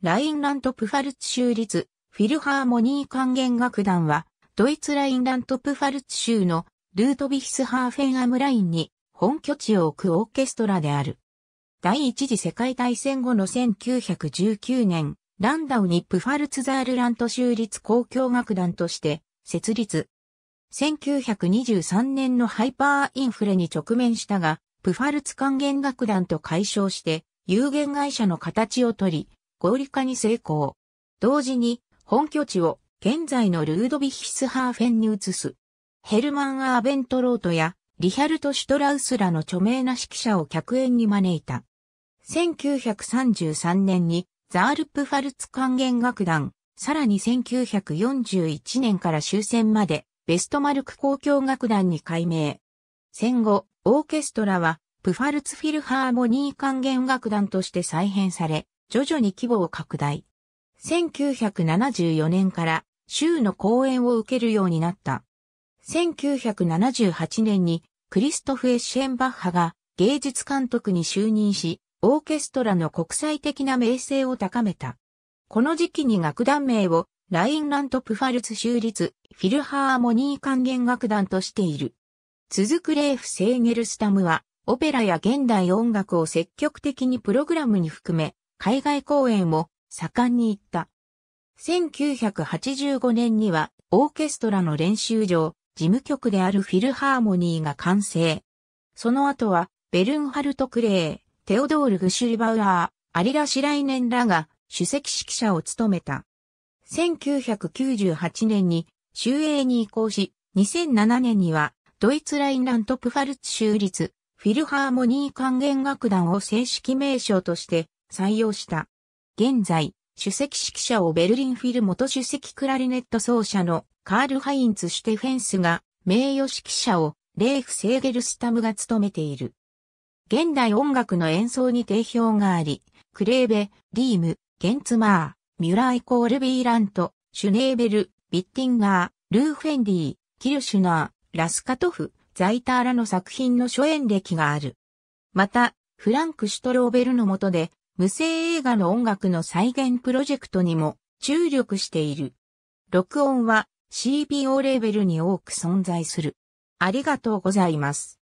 ラインラント・プファルツ州立フィルハーモニー管弦楽団は、ドイツラインラント・プファルツ州のルートビヒスハーフェンアムラインに本拠地を置くオーケストラである。第一次世界大戦後の1919年、ランダウにプファルツザールラント州立交響楽団として設立。1923年のハイパーインフレに直面したが、プファルツ管弦楽団と改称して有限会社の形をとり、合理化に成功。同時に本拠地を現在のルードビヒスハーフェンに移す。ヘルマン・アーベントロートやリヒャルト・シュトラウスらの著名な指揮者を客演に招いた。1933年にザールプファルツ管弦楽団、さらに1941年から終戦までベストマルク交響楽団に改名。戦後、オーケストラは、プファルツフィルハーモニー管弦楽団として再編され、徐々に規模を拡大。1974年から州の公演を受けるようになった。1978年にクリストフ・エッシェンバッハが芸術監督に就任し、オーケストラの国際的な名声を高めた。この時期に楽団名をラインラント・プファルツ州立フィルハーモニー管弦楽団としている。続くレーフ・セーゲルスタムは、オペラや現代音楽を積極的にプログラムに含め、海外公演も盛んに行った。1985年には、オーケストラの練習場、事務局であるフィルハーモニーが完成。その後は、ベルンハルト・クレー、テオドール・グシュリバウアー、アリラ・シライネンらが主席指揮者を務めた。1998年に州営に移行し、2007年にはドイツラインラントプファルツ州立フィルハーモニー管弦楽団を正式名称として採用した。現在、主席指揮者をベルリンフィル元主席クラリネット奏者のカール・ハインツ・シュテフェンスが名誉指揮者をレーフ・セーゲルスタムが務めている。現代音楽の演奏に定評があり、クレーベ、リーム、ゲンツマー、ミュラーイコールビーラント、シュネーベル、ビッティンガー、ルーフェンディー、キルシュナー、ラスカトフ、ザイターらの作品の初演歴がある。また、フランク・シュトローベルの下で、無声映画の音楽の再現プロジェクトにも注力している。録音は CPO レベルに多く存在する。ありがとうございます。